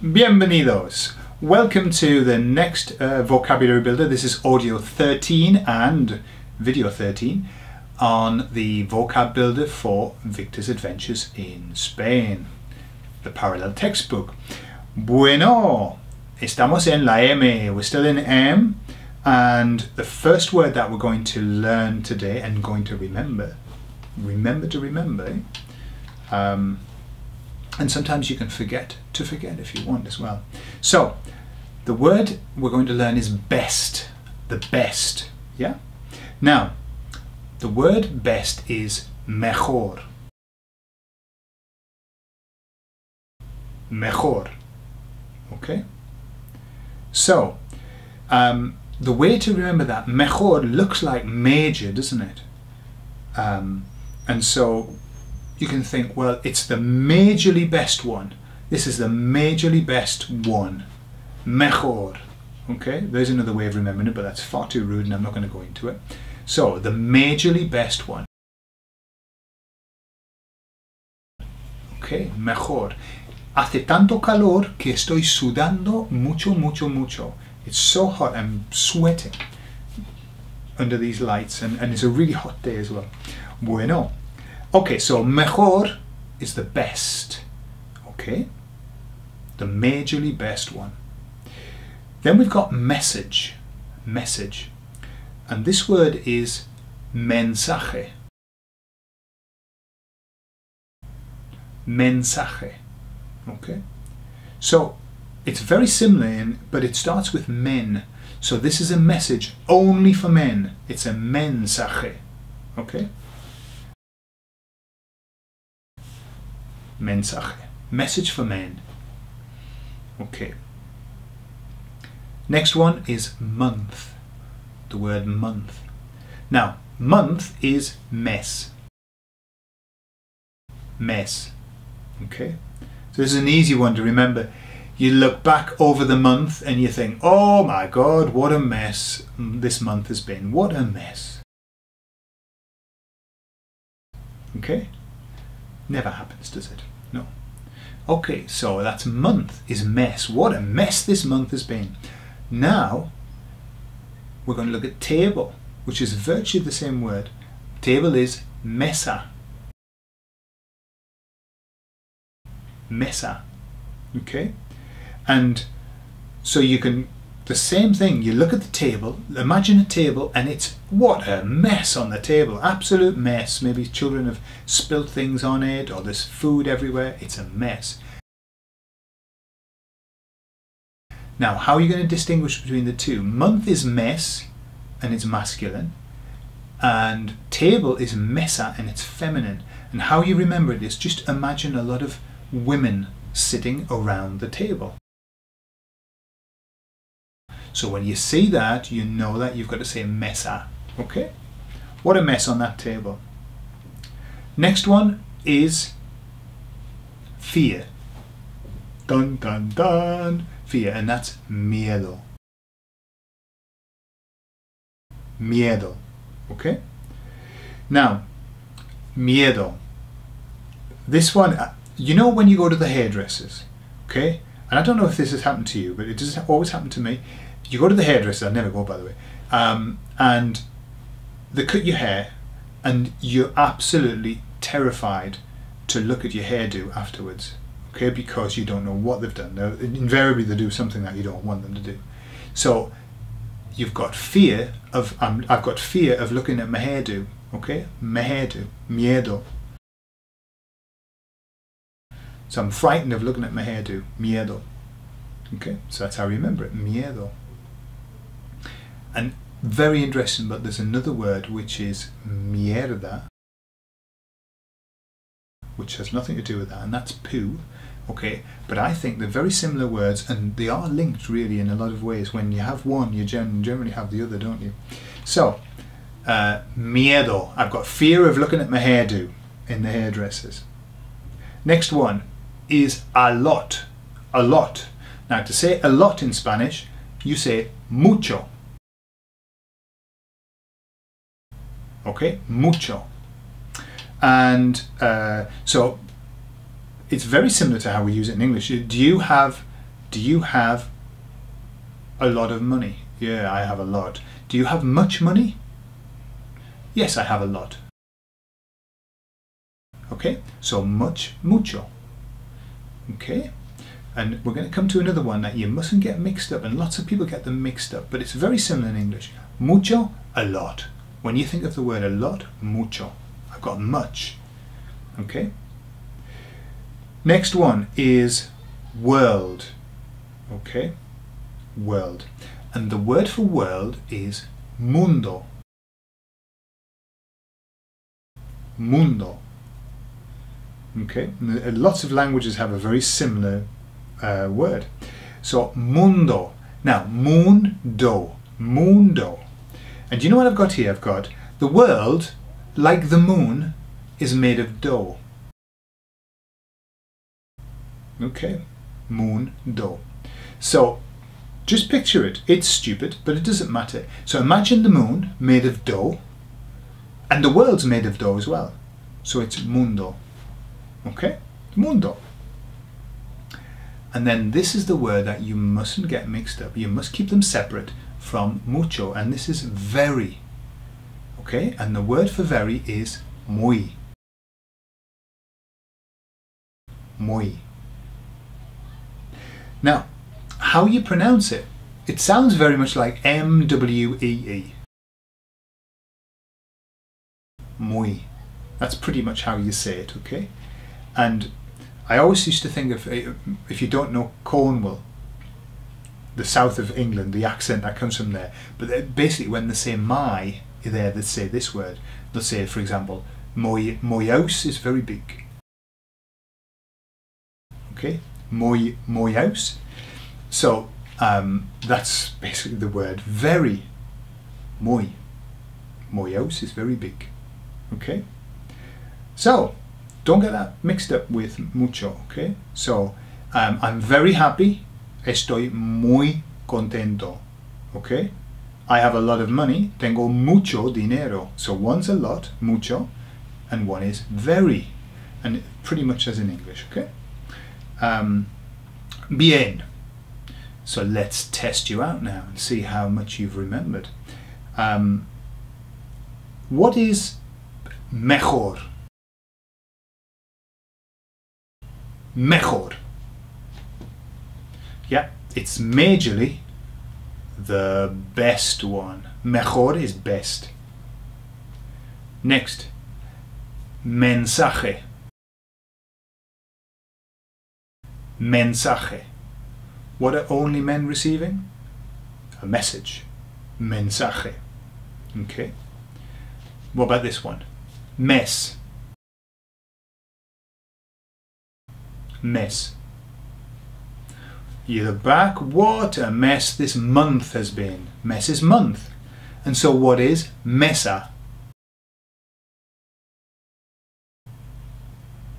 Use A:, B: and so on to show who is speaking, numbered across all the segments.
A: Bienvenidos! Welcome to the next uh, vocabulary builder. This is audio 13 and video 13 on the vocab builder for Victor's Adventures in Spain, the parallel textbook. Bueno, estamos en la M. We're still in M, and the first word that we're going to learn today and going to remember, remember to remember, um, and sometimes you can forget to forget if you want as well. So, the word we're going to learn is best. The best. Yeah? Now, the word best is mejor. Mejor. Okay? So, um, the way to remember that, mejor looks like major, doesn't it? Um, and so you can think, well, it's the majorly best one. This is the majorly best one. Mejor. Okay, there's another way of remembering it, but that's far too rude and I'm not going to go into it. So, the majorly best one. Okay, mejor. Hace tanto calor que estoy sudando mucho, mucho, mucho. It's so hot, I'm sweating under these lights, and, and it's a really hot day as well. Bueno. Okay, so mejor is the best. Okay? The majorly best one. Then we've got message. Message. And this word is mensaje. Mensaje. Okay? So it's very similar, in, but it starts with men. So this is a message only for men. It's a mensaje. Okay? Mensaje. Message for men. Okay. Next one is month. The word month. Now, month is mess. Mess. Okay? So this is an easy one to remember. You look back over the month and you think, oh my god, what a mess this month has been. What a mess. Okay? Never happens, does it? No. Okay, so that month is mess. What a mess this month has been. Now, we're going to look at table, which is virtually the same word. Table is mesa. Mesa. Okay? And so you can, the same thing, you look at the table, imagine a table, and it's what a mess on the table. Absolute mess. Maybe children have spilt things on it, or there's food everywhere. It's a mess. Now, how are you going to distinguish between the two? Month is mess and it's masculine, and table is mesa and it's feminine. And how you remember it is just imagine a lot of women sitting around the table. So when you see that, you know that you've got to say mesa. Okay? What a mess on that table. Next one is fear. Dun dun dun fear, and that's miedo. Miedo. Okay? Now, miedo. This one, uh, you know, when you go to the hairdressers, okay? And I don't know if this has happened to you, but it does always happen to me. You go to the hairdresser, I never go by the way, um, and they cut your hair, and you're absolutely terrified to look at your hairdo afterwards okay, because you don't know what they've done. Now, invariably, they do something that you don't want them to do. So you've got fear of, um, I've got fear of looking at my hairdo, okay? My hairdo, miedo. So I'm frightened of looking at my hairdo, miedo. Okay, so that's how I remember it, miedo. And very interesting, but there's another word which is mierda, which has nothing to do with that, and that's poo. Okay, but I think they're very similar words, and they are linked really in a lot of ways. When you have one, you generally have the other, don't you? So, uh, miedo. I've got fear of looking at my hairdo in the hairdressers. Next one is a lot. A lot. Now, to say a lot in Spanish, you say mucho. Okay, mucho. And uh, so it's very similar to how we use it in English. Do you have do you have a lot of money? Yeah, I have a lot. Do you have much money? Yes, I have a lot. Okay, so much, mucho. Okay, and we're going to come to another one that you mustn't get mixed up, and lots of people get them mixed up, but it's very similar in English. Mucho, a lot. When you think of the word a lot, mucho. I've got much. Okay. Next one is world. Okay, world. And the word for world is mundo. Mundo. Okay, lots of languages have a very similar uh, word. So mundo. Now mundo, mundo. And you know what I've got here? I've got the world, like the moon, is made of dough. Okay, moon dough. So just picture it. It's stupid, but it doesn't matter. So imagine the moon made of dough, and the world's made of dough as well. So it's mundo. Okay? Mundo. And then this is the word that you mustn't get mixed up. You must keep them separate from mucho, and this is very. Okay? And the word for very is muy. Muy. Now, how you pronounce it, it sounds very much like M W E E. Muy. That's pretty much how you say it, okay? And I always used to think of, eh, if you don't know Cornwall, the south of England, the accent that comes from there, but basically when they say my there, they say this word. They'll say, for example, my, my house is very big. Okay, my, my house. So um, that's basically the word very. Muy. My house is very big. Okay. So don't get that mixed up with mucho, okay? So, um, I'm very happy. Estoy muy contento, okay? I have a lot of money. Tengo mucho dinero. So one's a lot, mucho, and one is very, and pretty much as in English, okay? Um, bien. So let's test you out now and see how much you've remembered. Um, what is mejor? Mejor. Yeah, it's majorly the best one. Mejor is best. Next, mensaje. Mensaje. What are only men receiving? A message. Mensaje. Okay. What about this one? Mes. Mess. Back. What a mess this month has been. Mess is month. And so what is mesa?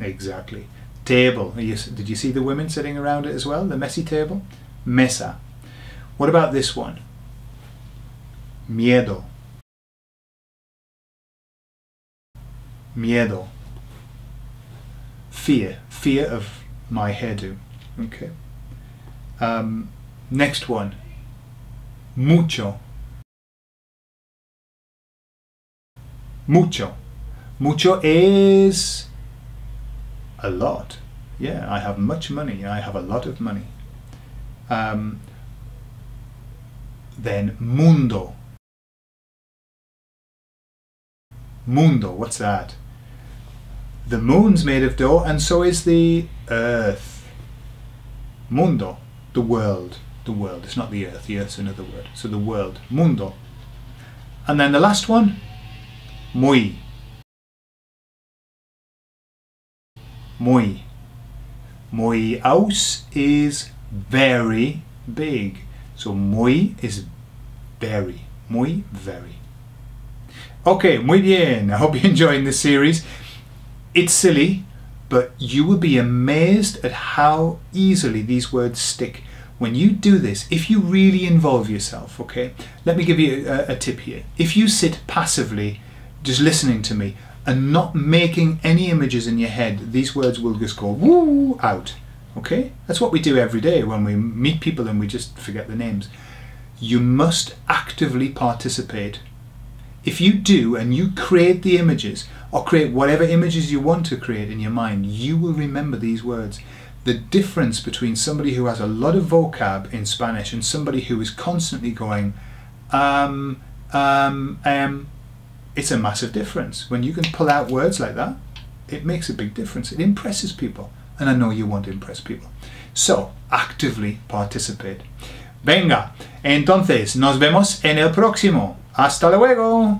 A: Exactly. Table. Did you see the women sitting around it as well? The messy table? Mesa. What about this one? Miedo. Miedo. Fear. Fear of my hairdo. Okay. Um, next one. Mucho. Mucho. Mucho is a lot. Yeah, I have much money. I have a lot of money. Um, then mundo. Mundo, what's that? The moon's made of dough, and so is the earth. Mundo, the world. The world. It's not the earth. The earth's another word. So the world. Mundo. And then the last one, muy. Muy. Muy house is very big. So muy is very. Muy, very. Okay, muy bien. I hope you're enjoying this series. It's silly, but you will be amazed at how easily these words stick. When you do this, if you really involve yourself, okay, let me give you a, a tip here. If you sit passively, just listening to me, and not making any images in your head, these words will just go woo out. Okay? That's what we do every day when we meet people and we just forget the names. You must actively participate. If you do and you create the images or create whatever images you want to create in your mind, you will remember these words. The difference between somebody who has a lot of vocab in Spanish and somebody who is constantly going, um, um, um, it's a massive difference. When you can pull out words like that, it makes a big difference. It impresses people. And I know you want to impress people. So, actively participate. Venga, entonces nos vemos en el próximo. Hasta luego.